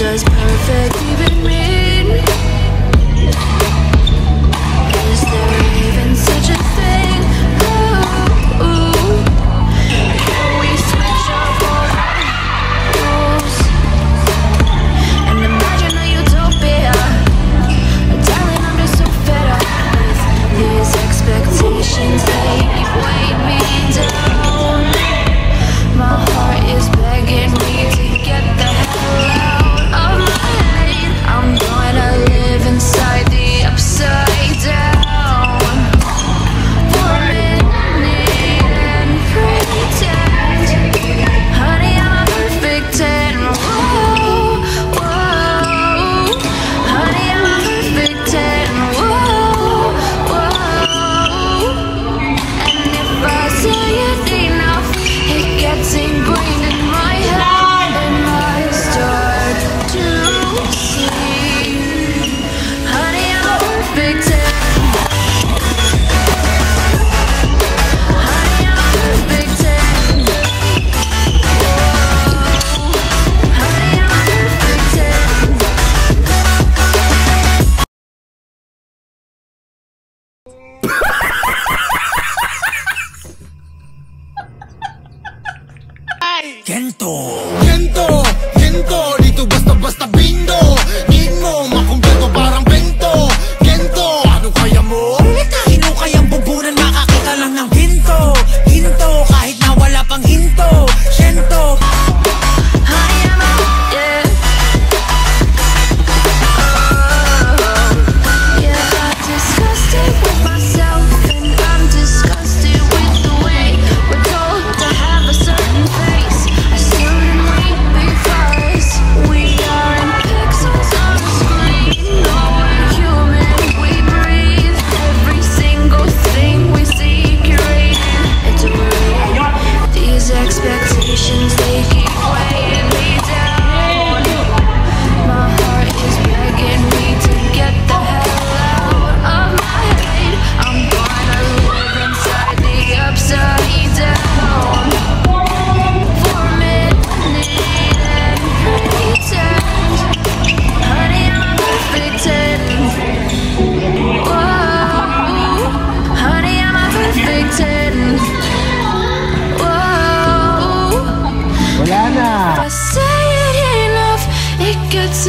just perfect. Gento Gento Gento Dito basta-basta bindo emotions what's